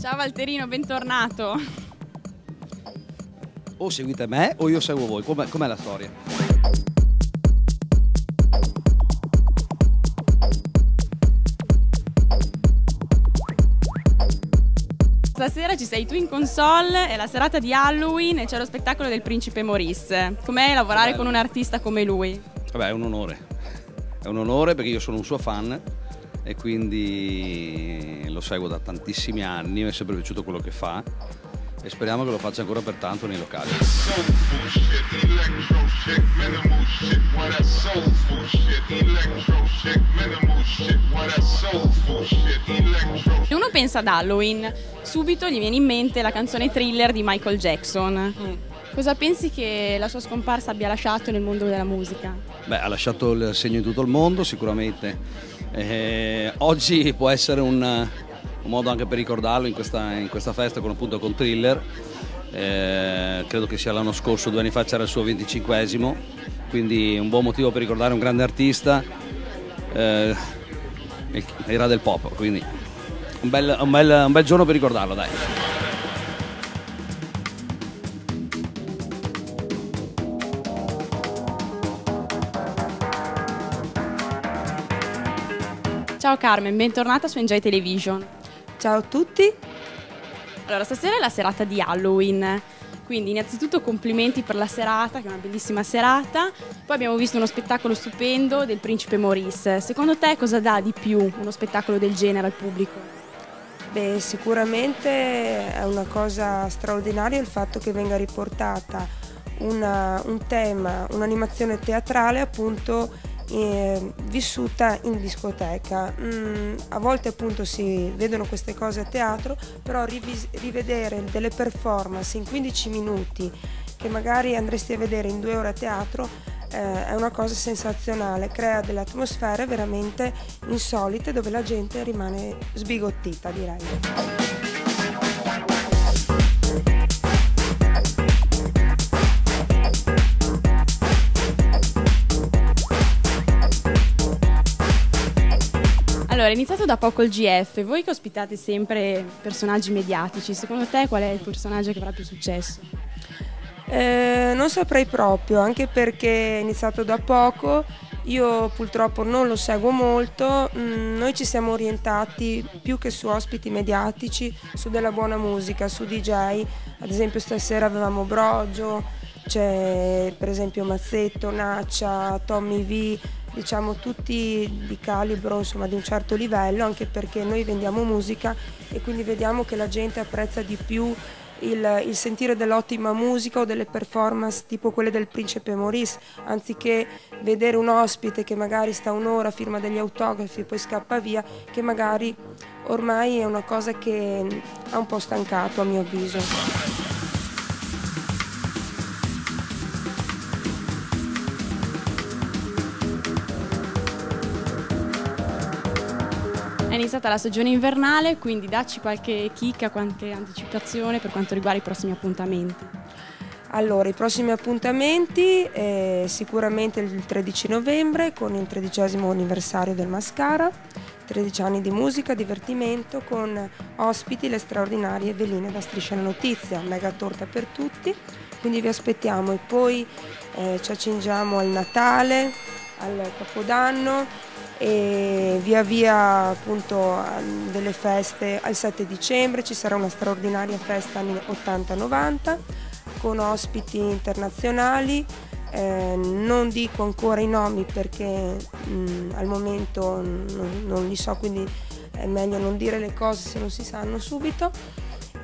Ciao Valterino, bentornato. O seguite me o io seguo voi, com'è, com'è la storia? Stasera ci sei tu in console, è la serata di Halloween e c'è lo spettacolo del principe Maurice. Com'è lavorare Bello. con un artista come lui? Vabbè, è un onore. È un onore perché io sono un suo fan e quindi lo seguo da tantissimi anni, mi è sempre piaciuto quello che fa e speriamo che lo faccia ancora per tanto nei locali. Se uno pensa ad Halloween, subito gli viene in mente la canzone thriller di Michael Jackson. Cosa pensi che la sua scomparsa abbia lasciato nel mondo della musica? Beh, ha lasciato il segno in tutto il mondo sicuramente. Eh, oggi può essere un, un modo anche per ricordarlo in questa, in questa festa con appunto con Thriller. Eh, credo che sia l'anno scorso, due anni fa c'era il suo 25esimo, quindi un buon motivo per ricordare un grande artista. Eh, era del pop, quindi un bel, un bel- un bel giorno per ricordarlo, dai. Ciao Carmen, bentornata su Enjoy Television. Ciao a tutti. Allora, stasera è la serata di Halloween. Quindi, innanzitutto, complimenti per la serata, che è una bellissima serata. Poi abbiamo visto uno spettacolo stupendo del principe Maurice. Secondo te, cosa dà di più uno spettacolo del genere al pubblico? Beh, sicuramente è una cosa straordinaria il fatto che venga riportata una- un tema, un'animazione teatrale appunto vissuta in discoteca. Mm, a volte appunto si vedono queste cose a teatro, però rivedere delle performance in 15 minuti che magari andresti a vedere in due ore a teatro eh, è una cosa sensazionale, crea delle atmosfere veramente insolite dove la gente rimane sbigottita direi. Allora, è iniziato da poco il GF. Voi che ospitate sempre personaggi mediatici, secondo te qual è il personaggio che avrà più successo? Eh, non saprei proprio, anche perché è iniziato da poco, io purtroppo non lo seguo molto, Mm, noi ci siamo orientati più che su ospiti mediatici, su della buona musica, su DJ, ad esempio stasera avevamo Brogio, c'è per esempio Mazzetto, Naccia, Tommy V, diciamo tutti di calibro insomma di un certo livello, anche perché noi vendiamo musica e quindi vediamo che la gente apprezza di più il, il sentire dell'ottima musica o delle performance tipo quelle del principe Maurice, anziché vedere un ospite che magari sta un'ora, firma degli autografi e poi scappa via, che magari ormai è una cosa che ha un po' stancato a mio avviso. È iniziata la stagione invernale, quindi dacci qualche chicca, qualche anticipazione per quanto riguarda i prossimi appuntamenti. Allora, i prossimi appuntamenti eh, sicuramente il 13 novembre con il tredicesimo anniversario del Mascara, 13 anni di musica, divertimento con ospiti le straordinarie veline da Striscia la Notizia, mega torta per tutti, quindi vi aspettiamo. E poi eh, ci accingiamo al Natale, al Capodanno e via via appunto delle feste al 7 dicembre ci sarà una straordinaria festa anni 80-90 con ospiti internazionali. Eh, non dico ancora i nomi perché mh, al momento non, non li so, quindi è meglio non dire le cose se non si sanno subito.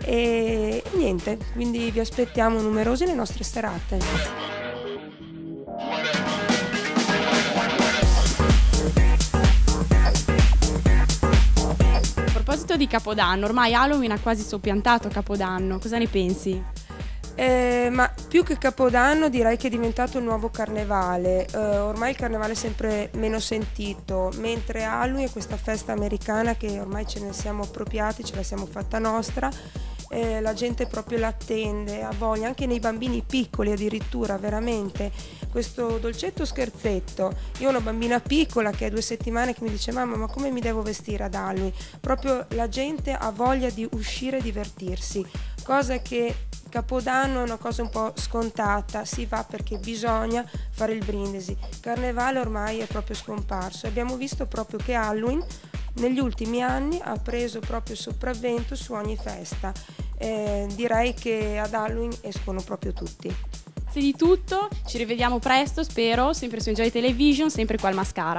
E niente, quindi vi aspettiamo numerosi alle nostre serate. Di Capodanno, ormai Halloween ha quasi soppiantato Capodanno, cosa ne pensi? Eh, ma più che Capodanno direi che è diventato il nuovo carnevale. Eh, ormai il carnevale è sempre meno sentito, mentre Halloween è questa festa americana che ormai ce ne siamo appropriati, ce la siamo fatta nostra eh, la gente proprio l'attende, ha voglia, anche nei bambini piccoli addirittura, veramente. Questo dolcetto scherzetto, io ho una bambina piccola che ha due settimane che mi dice mamma ma come mi devo vestire ad Halloween? Proprio la gente ha voglia di uscire e divertirsi, cosa che Capodanno è una cosa un po' scontata, si va perché bisogna fare il brindisi. Carnevale ormai è proprio scomparso. Abbiamo visto proprio che Halloween negli ultimi anni ha preso proprio sopravvento su ogni festa. Eh, direi che ad Halloween escono proprio tutti. Se di tutto, ci rivediamo presto, spero, sempre su Enjoy Television, sempre qua al Mascara.